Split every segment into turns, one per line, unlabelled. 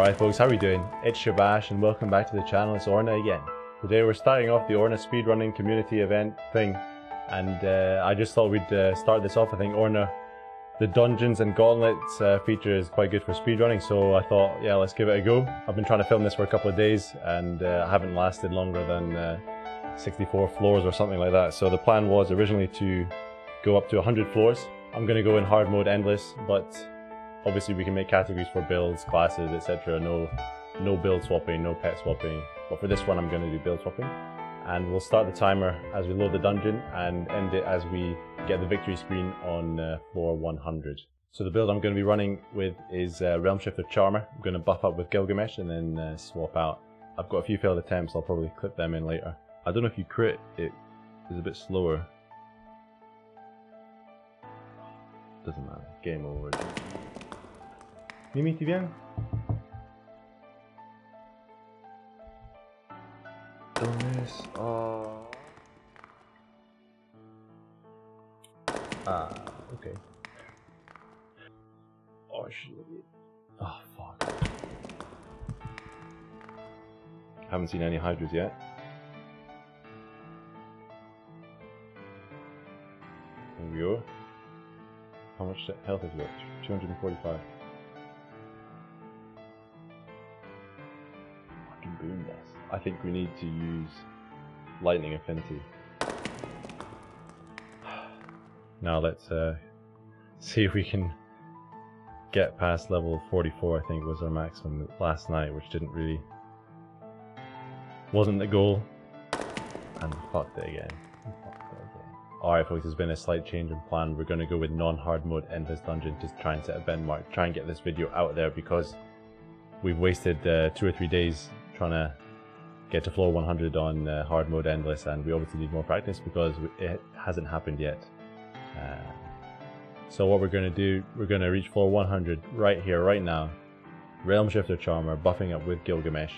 Alright folks, how are we doing? It's Shabbash and welcome back to the channel, it's Orna again. Today we're starting off the Orna speedrunning community event thing and uh, I just thought we'd uh, start this off. I think Orna, the dungeons and gauntlets uh, feature is quite good for speedrunning so I thought yeah let's give it a go. I've been trying to film this for a couple of days and uh, I haven't lasted longer than uh, 64 floors or something like that. So the plan was originally to go up to 100 floors. I'm going to go in hard mode endless but obviously we can make categories for builds, classes, etc. No, no build swapping, no pet swapping. But for this one, I'm going to do build swapping. And we'll start the timer as we load the dungeon and end it as we get the victory screen on uh, floor 100. So the build I'm going to be running with is uh, Realmshifter Charmer. I'm going to buff up with Gilgamesh and then uh, swap out. I've got a few failed attempts, I'll probably clip them in later. I don't know if you crit, it is a bit slower. Doesn't matter, game over. Mimi, tu viens
Illness. Oh.
Ah, okay. Oh shit. Oh fuck. Haven't seen any hydras yet. We. How much health is left? 245. I think we need to use lightning affinity. Now let's uh, see if we can get past level 44 I think was our maximum last night which didn't really wasn't the goal and fucked it again. Alright folks, there's been a slight change in plan. We're going to go with non-hard mode endless dungeon to try and set a benchmark, try and get this video out there because we've wasted uh, two or three days trying to get to floor 100 on uh, hard mode endless and we obviously need more practice because it hasn't happened yet. Uh, so what we're going to do, we're going to reach floor 100 right here, right now. Realmshifter Charmer, buffing up with Gilgamesh.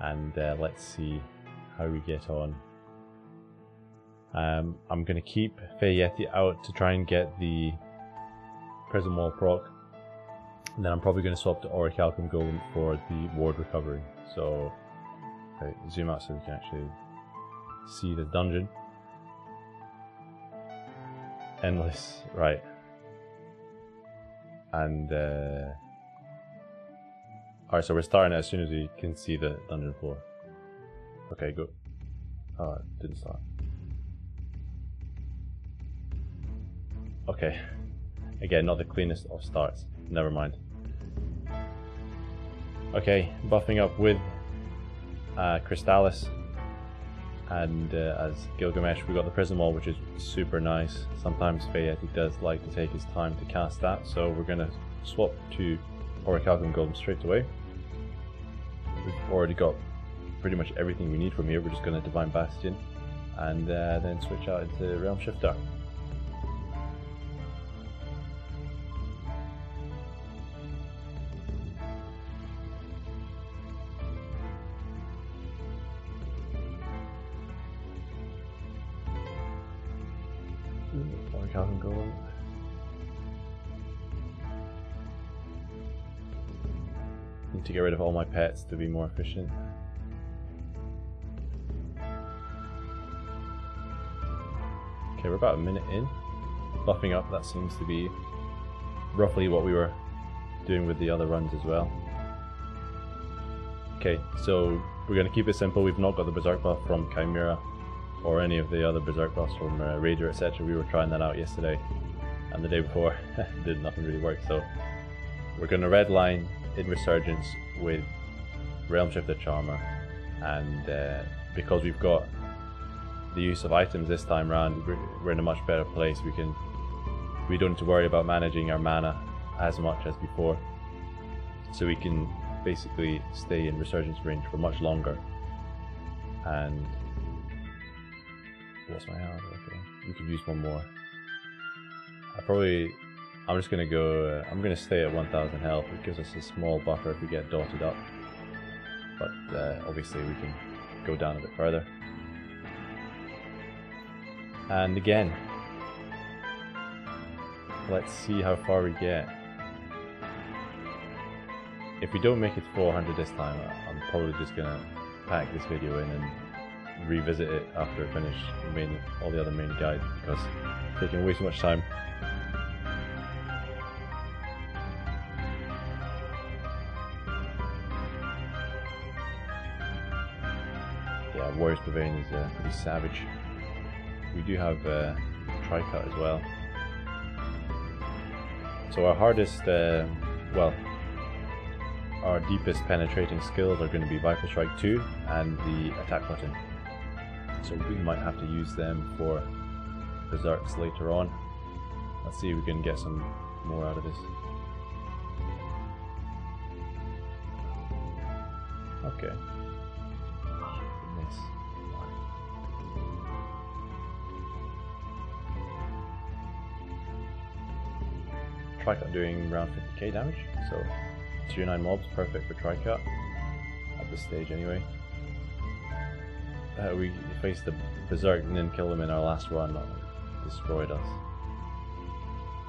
And uh, let's see how we get on. Um, I'm going to keep Feyeti out to try and get the Prism Wall proc. And then I'm probably going to swap to Orichalcum Golem for the ward recovery. So, okay, zoom out so we can actually see the dungeon. Endless right. And uh all right so we're starting as soon as we can see the dungeon floor. Okay go oh it didn't start. Okay. Again not the cleanest of starts. Never mind. Okay buffing up with uh, Crystalis and uh, as Gilgamesh we got the Prism Wall which is super nice. Sometimes Feyeti does like to take his time to cast that so we're going to swap to Orichalcum Golem straight away. We've already got pretty much everything we need from here, we're just going to Divine Bastion and uh, then switch out into Realmshifter. Gold. Need to get rid of all my pets to be more efficient. Okay, we're about a minute in. Buffing up, that seems to be roughly what we were doing with the other runs as well. Okay, so we're going to keep it simple. We've not got the Berserk buff from Chimera or any of the other Berserk buffs from uh, Raider, etc. We were trying that out yesterday and the day before. did nothing really work. So we're going to redline in Resurgence with Realmshifter Charmer, and uh, because we've got the use of items this time around, we're, we're in a much better place. We can we don't need to worry about managing our mana as much as before, so we can basically stay in Resurgence range for much longer and What's my health? Okay, we could use one more. I probably, I'm just gonna go. Uh, I'm gonna stay at 1,000 health. It gives us a small buffer if we get dotted up, but uh, obviously we can go down a bit further. And again, let's see how far we get. if we don't make it 400 this time, I'm probably just gonna pack this video in and revisit it after I finish main, all the other main guides because it's taking way too much time. Yeah, Warriors Pavilion is uh, pretty savage. We do have uh, Tricut as well. So our hardest, uh, well, our deepest penetrating skills are going to be Viper Strike 2 and the attack button. So we might have to use them for Berserks later on. Let's see if we can get some more out of this. Okay. Miss. Tricut doing around 50k damage, so tier 9 mobs, perfect for Tricut at this stage anyway. Uh, we faced the Berserk and then killed him in our last run, uh, destroyed us.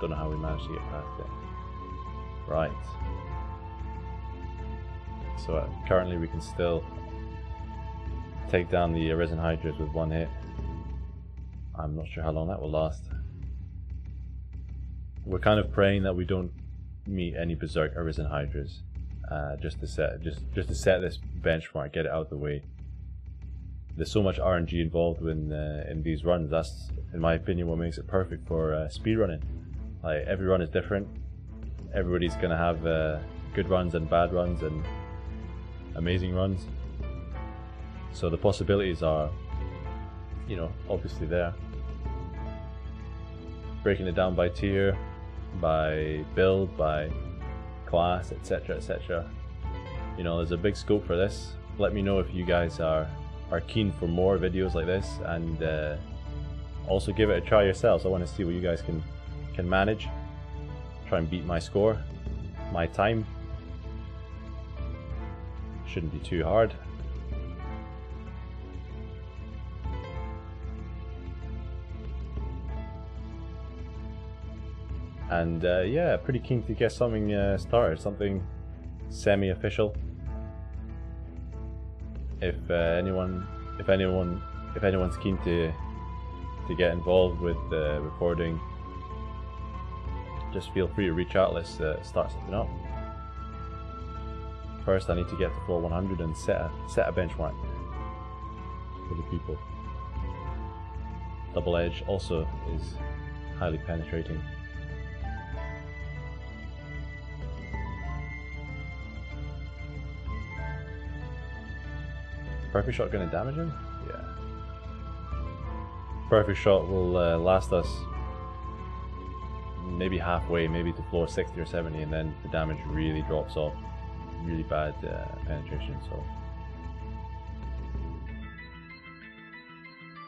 Don't know how we managed to get past it. Right. So uh, currently we can still take down the Arisen Hydras with one hit. I'm not sure how long that will last. We're kind of praying that we don't meet any Berserk Arisen Hydras, uh, just to set just just to set this benchmark, get it out of the way. There's so much RNG involved in uh, in these runs. That's, in my opinion, what makes it perfect for uh, speedrunning. Like every run is different. Everybody's gonna have uh, good runs and bad runs and amazing runs. So the possibilities are, you know, obviously there. Breaking it down by tier, by build, by class, etc., etc. You know, there's a big scope for this. Let me know if you guys are are keen for more videos like this, and uh, also give it a try yourselves. I want to see what you guys can can manage. Try and beat my score, my time. Shouldn't be too hard. and uh, yeah, pretty keen to get something uh, started, something semi-official. If uh, anyone, if anyone, if anyone's keen to to get involved with uh, recording, just feel free to reach out. Let's uh, start something up. First, I need to get to floor 100 and set a set a benchmark for the people. Double Edge also is highly penetrating. Perfect shot going to damage him? Yeah. Perfect shot will uh, last us maybe halfway, maybe to floor 60 or 70, and then the damage really drops off. Really bad uh, penetration, so.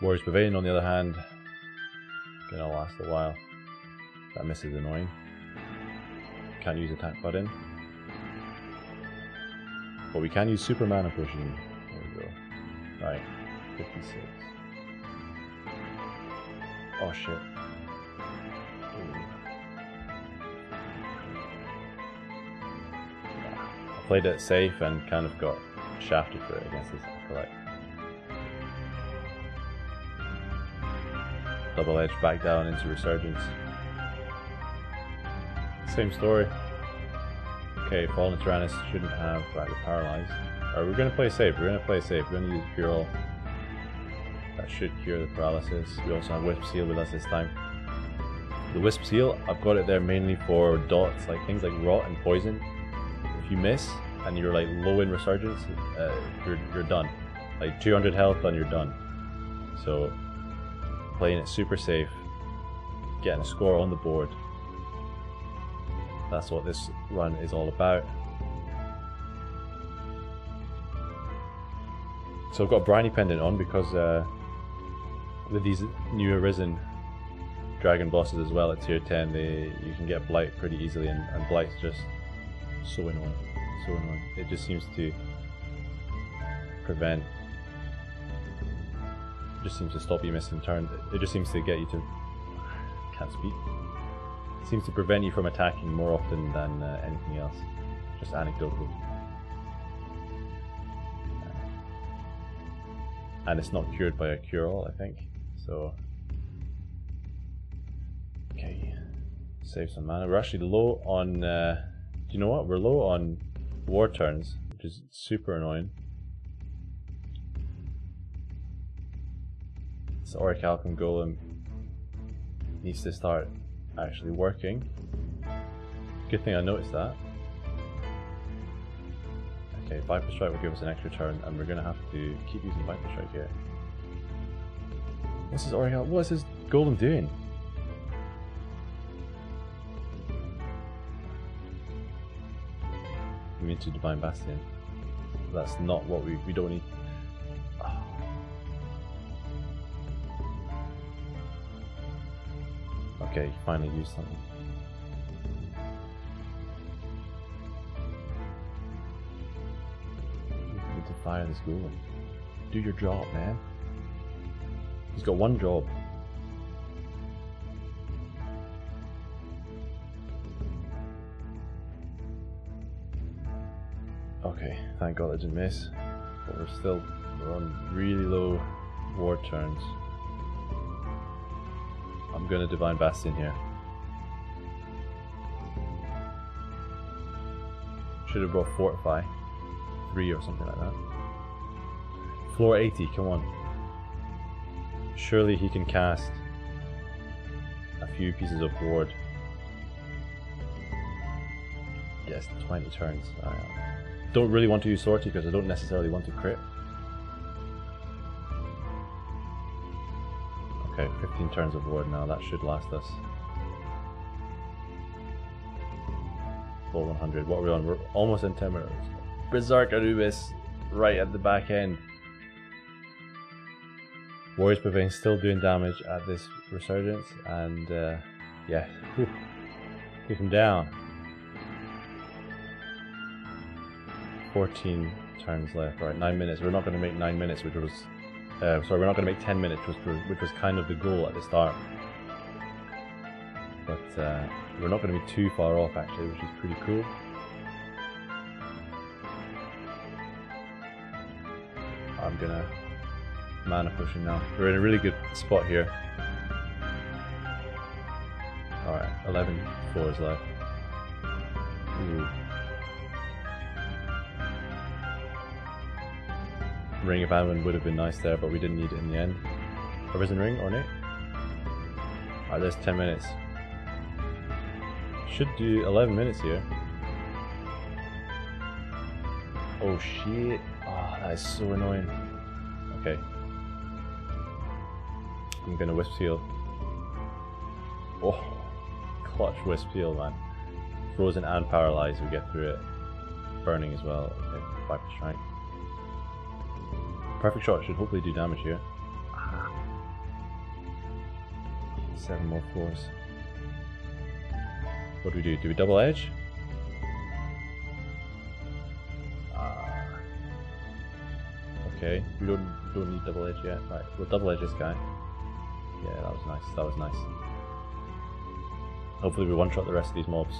Warriors Pavilion, on the other hand, gonna last a while. That miss is annoying. Can't use attack button. But we can use super mana potion. There we Right, 56. Oh shit. I played it safe and kind of got shafted for it against this like Double edge back down into resurgence. Same story. Okay, Fallen Tyrannus shouldn't have badly paralyzed. Alright, we're gonna play safe. We're gonna play safe. We're gonna use Cure That should cure the paralysis. We also have Wisp Heal with us this time. The Wisp Heal, I've got it there mainly for dots, like things like Rot and Poison. If you miss and you're like low in Resurgence, uh, you're, you're done. Like 200 health and you're done. So, playing it super safe, getting a score on the board. That's what this run is all about. So I've got a Briny Pendant on because uh, with these new Arisen Dragon bosses as well at tier 10, they you can get Blight pretty easily and, and Blight's just so annoying. So annoying. It just seems to prevent it just seems to stop you missing turn. It just seems to get you to can't speak. It seems to prevent you from attacking more often than uh, anything else. just anecdotal. And it's not cured by a cure-all, I think. So, okay, save some mana. We're actually low on. Uh, do you know what? We're low on war turns, which is super annoying. This Orichalcum Golem needs to start actually working. Good thing I noticed that. Okay, Viper Strike will give us an extra turn, and we're gonna have to keep using Viper Strike here. What's his Oriel? What is his Golem doing? We need to Divine Bastion. That's not what we we don't need. Okay, finally used something. Fire this golem. Do your job, man. He's got one job. Okay, thank god I didn't miss. But we're still we're on really low war turns. I'm gonna Divine Bastion here. Should have brought Fortify. Three or something like that. Floor 80, come on. Surely he can cast a few pieces of ward. Yes, 20 turns. I uh, don't really want to use Sortie because I don't necessarily want to crit. Okay, 15 turns of ward now, that should last us. Full 100. What are we on? We're almost in 10 minutes. Berserk Anubis right at the back end. Warriors Pavilion still doing damage at this resurgence, and uh, yeah, take him down. 14 turns left. Right, nine minutes. We're not going to make nine minutes, which was uh, sorry, we're not going to make 10 minutes, which was, which was kind of the goal at the start. But uh, we're not going to be too far off actually, which is pretty cool. I'm gonna mana pushing now. We're in a really good spot here. Alright, 11 floors left. Ooh. Ring of Ammon would have been nice there, but we didn't need it in the end. A Arisen Ring, Ornate? Alright, there's 10 minutes. Should do 11 minutes here. Oh shit. Oh, that is so annoying. Okay. I'm gonna Wisp Heal. Oh, clutch Wisp Heal, man. Frozen and Paralyzed, we get through it. Burning as well. Okay, Viper Strike. Perfect shot should hopefully do damage here. Seven more floors. What do we do? Do we double edge? Ah. Okay, we don't don't need double edge yet. Right, we'll double edge this guy. Yeah, that was nice. That was nice. Hopefully we one shot the rest of these mobs.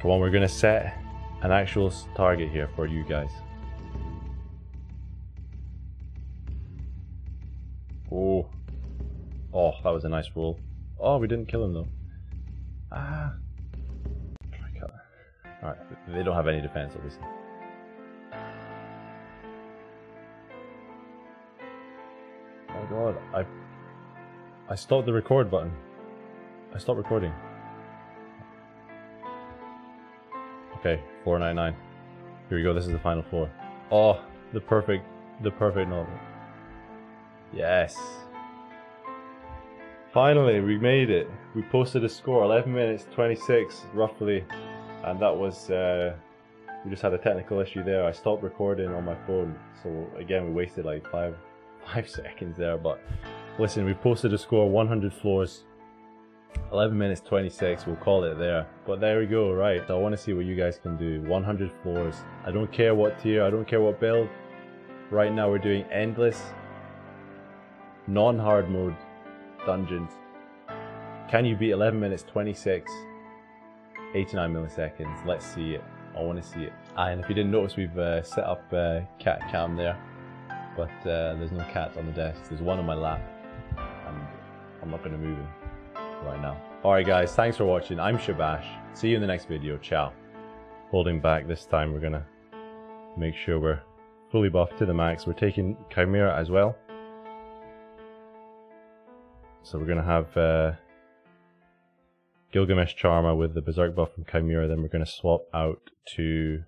Come on, we're gonna set an actual target here for you guys. Oh. Oh, that was a nice roll. Oh, we didn't kill him though. Ah. Alright, they don't have any defense obviously. God, I I stopped the record button. I stopped recording. Okay, 499. Here we go, this is the final four. Oh, the perfect the perfect novel. Yes. Finally, we made it. We posted a score, 11 minutes 26 roughly, and that was uh, we just had a technical issue there. I stopped recording on my phone, so again we wasted like five five seconds there. But listen, we posted a score, 100 floors, 11 minutes 26. We'll call it there. But there we go. Right, I want to see what you guys can do. 100 floors. I don't care what tier. I don't care what build. Right now we're doing endless, non-hard mode dungeons. Can you beat 11 minutes 26 89 milliseconds. Let's see it. I want to see it. And if you didn't notice, we've uh, set up uh, cat cam there, but uh, there's no cat on the desk. There's one on my lap, and I'm not going to move him right now. Alright guys, thanks for watching. I'm Shabbash. See you in the next video. Ciao. Holding back this time, we're going to make sure we're fully buffed to the max. We're taking Chimera as well. So we're going to have uh, Gilgamesh Charmer with the Berserk buff from Chimera. Then we're going to swap out to